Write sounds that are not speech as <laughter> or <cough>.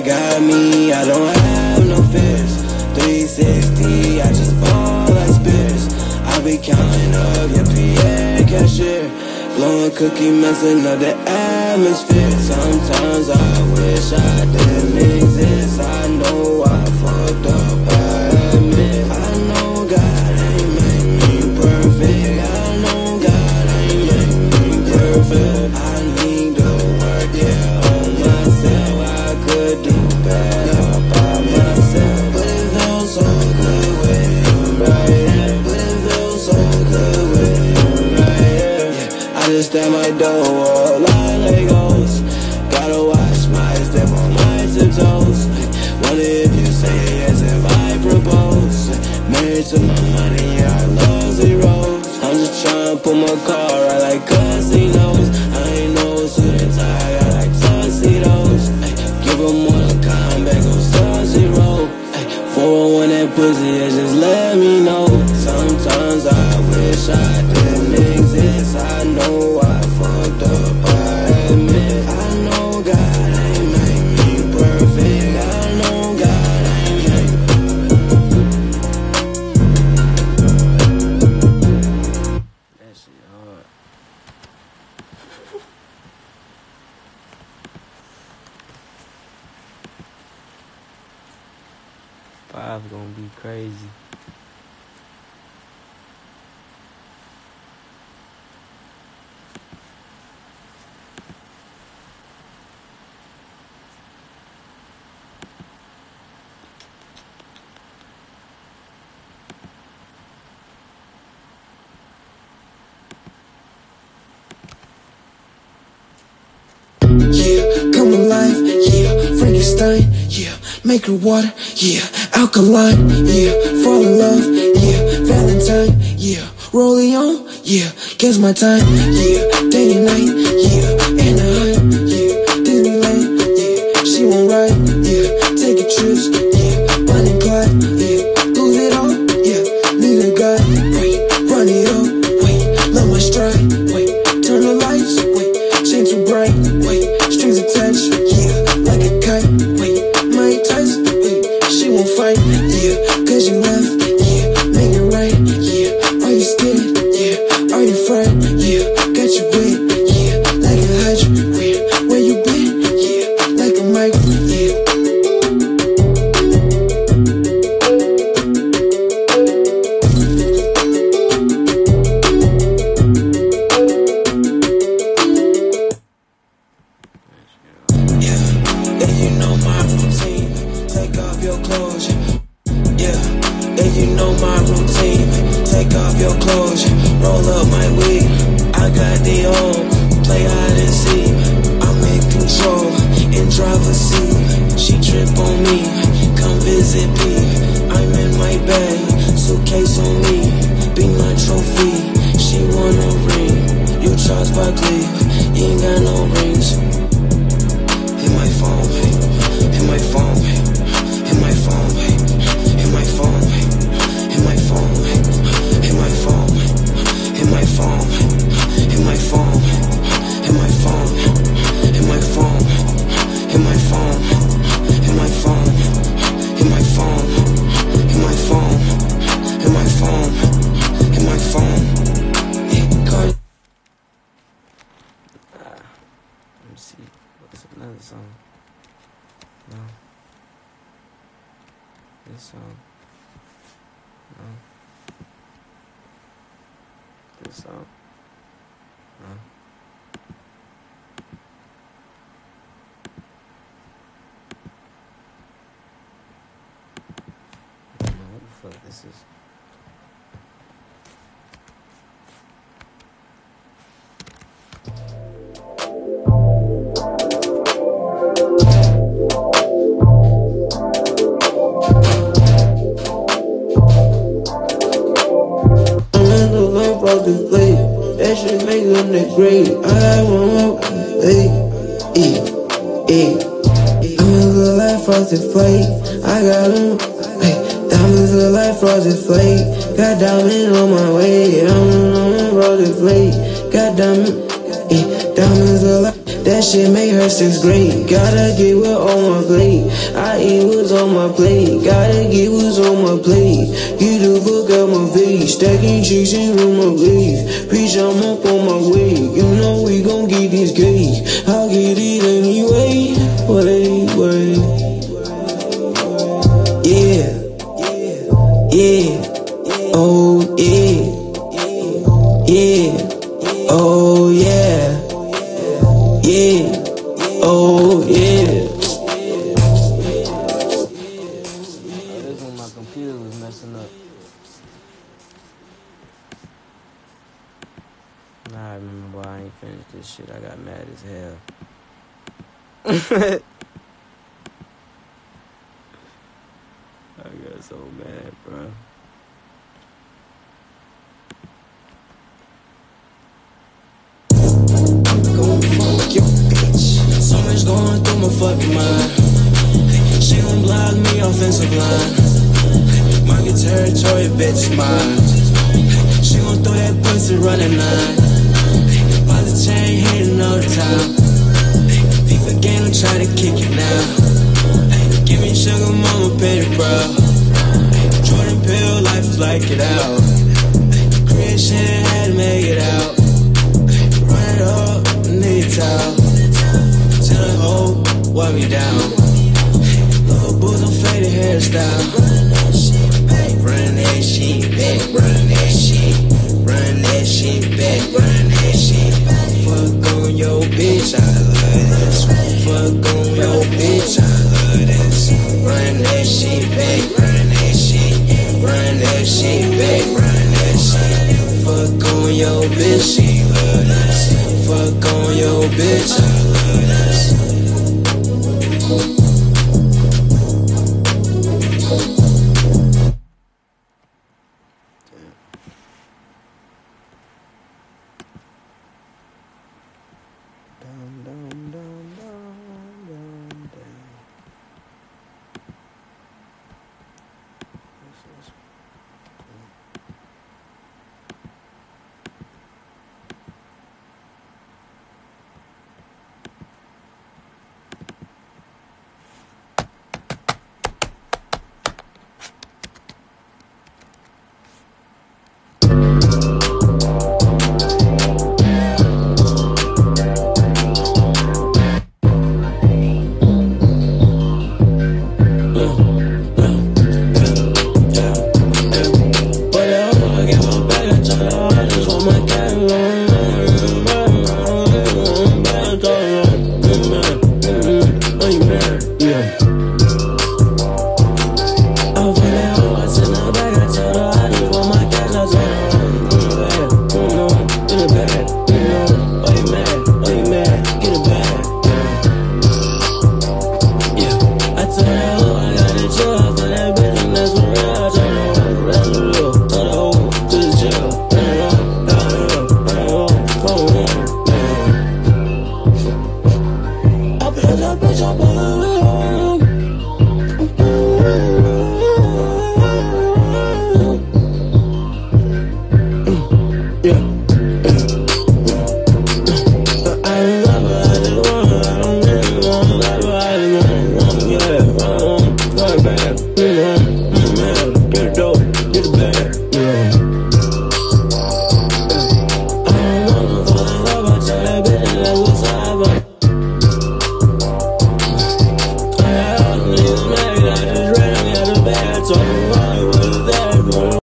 Got me, I don't have no fears. 360, I just ball like Spears. I be counting up your PA cashier. Blowing cookie, messing up the atmosphere. Sometimes I wish I didn't just my door, a lot of Legos. Gotta watch my step on my. Wonder if you say yes if I propose. Married to let me know. Sometimes I wish I didn't exist. I know I fucked up, I admit. I know God ain't make me perfect. I know God ain't make That shit hard. Five gonna be crazy. Yeah, make her water, yeah, alkaline, yeah, fall in love, yeah, Valentine, yeah, rolling on, yeah, guess my time, yeah, day and night, know my routine. Take off your clothes. Roll up my weed. I got the old. Play hide and seek. I'm in control. In driver's seat. She trip on me. Come visit me. See. What's another song? No. This song. No. This song. No. This is. Make a nigga great. I want hey, eh, eh. I'm in the life frosted flake. I got them, hey, diamonds look like frosted flake. Got diamond on my way. I'm on frosted flake. Got diamond, eh, diamonds look like That shit make her sixth grade. Gotta get what on my plate. I eat what's on my plate. Gotta get what's on my plate. Get the Stacking cheeks in room my place. Bitch, I'm up on my way. You know we gon' get this gay. I'll get it anyway. Wait, wait. Yeah. Yeah. Yeah. Oh, yeah. Yeah. Oh, I remember why I ain't finished this shit. I got mad as hell. <laughs> I got so mad, bro. Gon' fuck your bitch. So much going through my fucking mind. She gon' block me offensive line. Market territory, bitch, mine. She gon' throw that pussy running line. Deposit chain hitting all the time. FIFA game, I'm try to kick it now. Give me sugar, mama, the bro. Jordan pill, life is like it out. Christian had to make it out. Run it up, need towel. Tell the hoe, wipe me down. Little boots on faded hairstyle. Run that shit back, run that shit. Run that shit back, run your bitch, I love this. Fuck on your bitch, I love this. Run that shit back, run that shit. Run that shit back, run that shit. Fuck on your bitch, she love this. Fuck on your bitch, I love